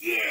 Yeah!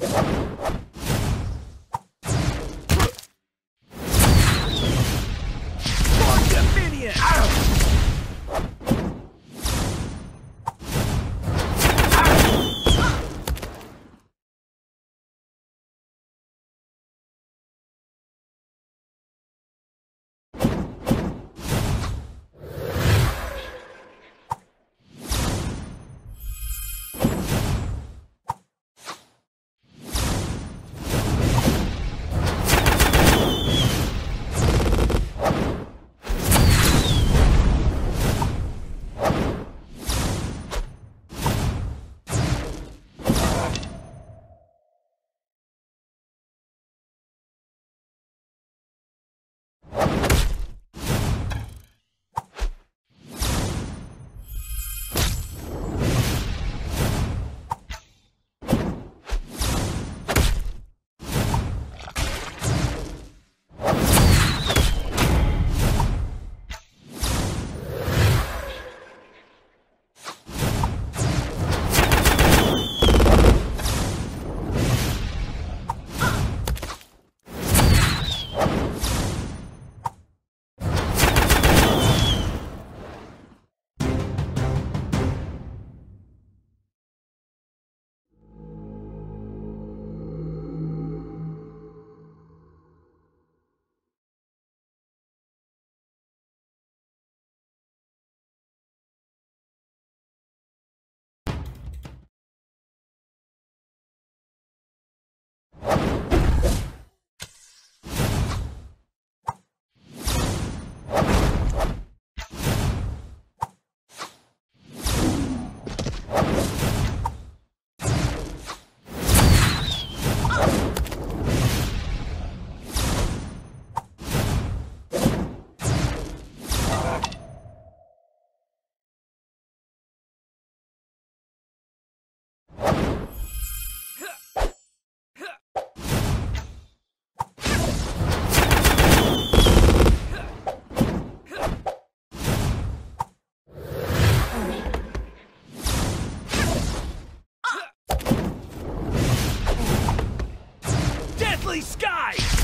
Deathly Sky!